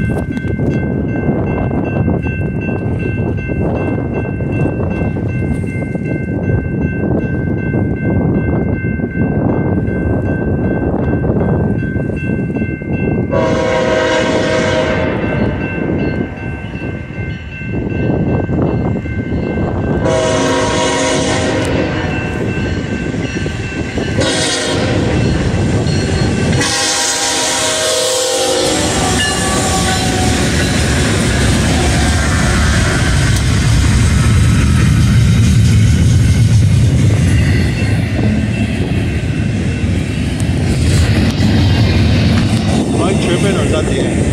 フフフフ。Yeah.